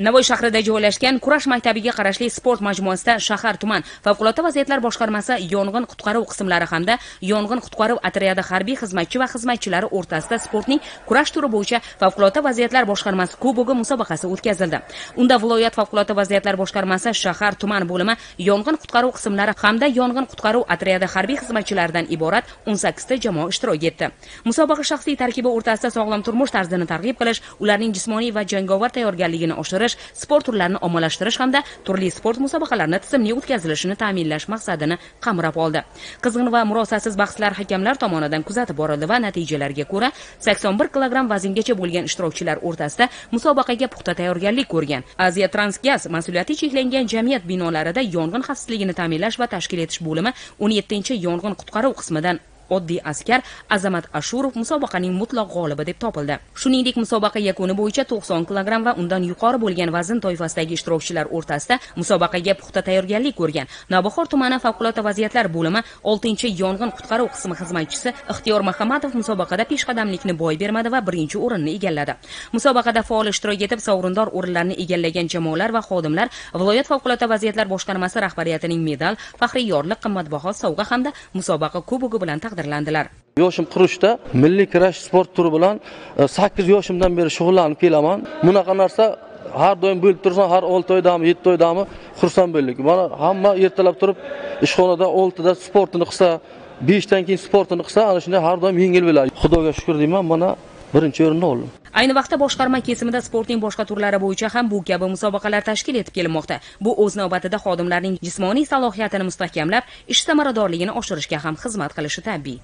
navoiy shahrida joylashgan kurash maktabiga qarashli sport majmuasida shahar tuman favqulodda vaziyatlar boshqarmasi yong'in qutqaruv qismlari hamda yong'in qutqaruv otryadi harbiy xizmatchi va xizmatchilari o'rtasida sportning kurash turi bo'yicha favqulodda vaziyatlar boshqarmasi kubogi musobaqasi o'tkazildi. Unda viloyat favqulodda vaziyatlar boshqarmasi shahar tuman bo'limi yong'in qutqaruv qismlari hamda yong'in qutqaruv otryadi harbiy xizmatchilaridan iborat o'n sakkizta jamoa ishtirok etdi. Musobaqa shaxsiy tarkibi o'rtasida sog'lom turmush tarzini targ'ib qilish ularning jismoniy va jangovar tayyorgarligini oshirish sport turlarini ommalashtirish hamda turli sport musobaqalarini tizimli o'tkazilishini ta'minlash maqsadini qamrab oldi. Qizg'in va murosasiz bahslar hakamlar tomonidan kuzatib borildi va natijalarga ko'ra sakson bir kilogramm vazngacha bo'lgan ishtirokchilar o'rtasida musobaqaga puxta tayyorgarlik ko'rgan. Aziya transgaz mas'uliyati cheklangan jamiyat binolarida yong'in xavfsizligini ta'minlash va tashkil etish bo'limi o'n yettinchi yong'in qutqaruv qismidan oddiy askar azamat ashurov musobaqaning mutlaq g'olibi deb topildi. Shuningdek musobaqa yakuni bo'yicha to'qson kilogramm va undan yuqori bo'lgan vazn toifasidagi ishtirokchilar o'rtasida musobaqaga puxta tayyorgarlik ko'rgan. Navbahor tumani favqulodda vaziyatlar bo'limi oltinchi yong'in qutqaruv qismi xizmatchisi ixtiyor mahamatov musobaqada peshqadamlikni boy bermadi va birinchi o'rinni egalladi. Musobaqada faol ishtirok etib sovrindor o'rinlarni egallagan jamoalar va xodimlar viloyat favqulodda vaziyatlar boshqarmasi rahbariyatining medal faxriy yorliq qimmatbaho sovg'a hamda musobaqa kubogi bilan taqdirlandilar yoshim qirqda milliy kurash sport turi bilan e, sakkiz yoshimdan beri shug'ullanib kelaman. Bunaqa narsa har doim bo'lib tursa har olti oydami yetti oydami xursand bo'ldik. Mana hamma ertalab turib ishxonada oltida sportini qilsa beshdan keyin sportini qilsa ana shunday har doim yengil bo'ladi. Xudoga shukur deyman mana birinchi o'rinni oldim. Ayni vaqtda boshqarma kesimida sportning boshqa turlari bo'yicha ham bu kabi musobaqalar tashkil etib kelinmoqda. Bu o'z navbatida xodimlarning jismoniy salohiyatini mustahkamlab ish samaradorligini oshirishga ham xizmat qilishi tabiiy.